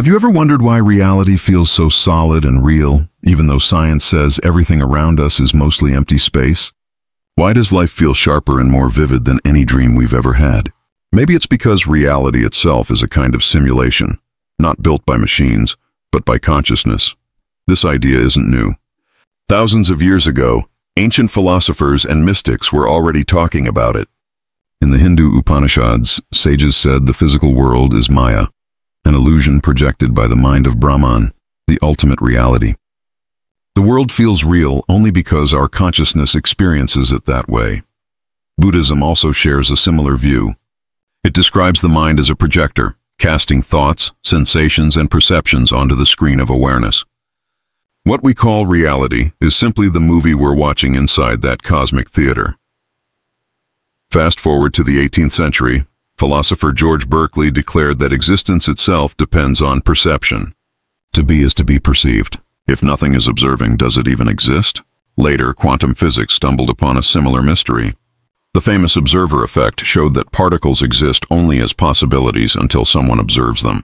Have you ever wondered why reality feels so solid and real, even though science says everything around us is mostly empty space? Why does life feel sharper and more vivid than any dream we've ever had? Maybe it's because reality itself is a kind of simulation, not built by machines, but by consciousness. This idea isn't new. Thousands of years ago, ancient philosophers and mystics were already talking about it. In the Hindu Upanishads, sages said the physical world is Maya, an illusion projected by the mind of Brahman, the ultimate reality. The world feels real only because our consciousness experiences it that way. Buddhism also shares a similar view. It describes the mind as a projector, casting thoughts, sensations, and perceptions onto the screen of awareness. What we call reality is simply the movie we're watching inside that cosmic theater. Fast forward to the 18th century, philosopher George Berkeley declared that existence itself depends on perception. To be is to be perceived. If nothing is observing, does it even exist? Later, quantum physics stumbled upon a similar mystery. The famous observer effect showed that particles exist only as possibilities until someone observes them.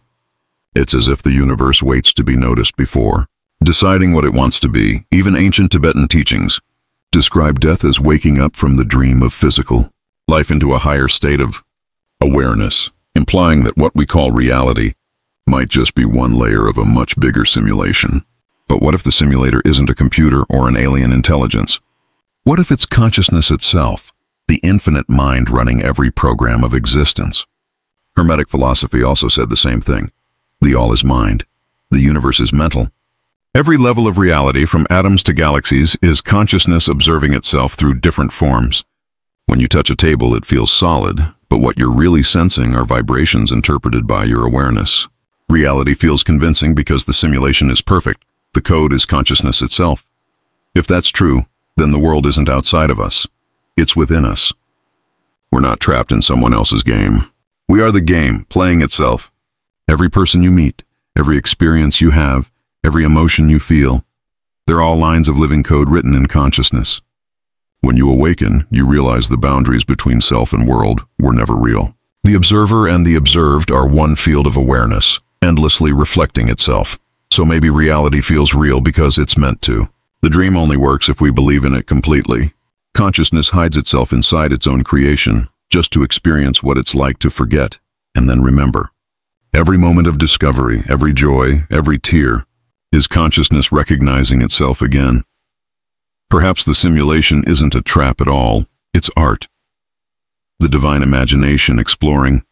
It's as if the universe waits to be noticed before. Deciding what it wants to be, even ancient Tibetan teachings, describe death as waking up from the dream of physical, life into a higher state of awareness, implying that what we call reality might just be one layer of a much bigger simulation. But what if the simulator isn't a computer or an alien intelligence? What if it's consciousness itself, the infinite mind running every program of existence? Hermetic philosophy also said the same thing. The all is mind. The universe is mental. Every level of reality, from atoms to galaxies, is consciousness observing itself through different forms. When you touch a table, it feels solid, but what you're really sensing are vibrations interpreted by your awareness. Reality feels convincing because the simulation is perfect. The code is consciousness itself. If that's true, then the world isn't outside of us. It's within us. We're not trapped in someone else's game. We are the game, playing itself. Every person you meet, every experience you have, every emotion you feel, they're all lines of living code written in consciousness. When you awaken, you realize the boundaries between self and world were never real. The observer and the observed are one field of awareness, endlessly reflecting itself. So maybe reality feels real because it's meant to. The dream only works if we believe in it completely. Consciousness hides itself inside its own creation, just to experience what it's like to forget, and then remember. Every moment of discovery, every joy, every tear, is consciousness recognizing itself again. Perhaps the simulation isn't a trap at all, it's art. The divine imagination exploring,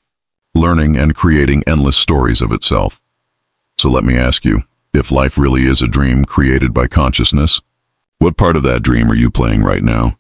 learning and creating endless stories of itself. So let me ask you, if life really is a dream created by consciousness, what part of that dream are you playing right now?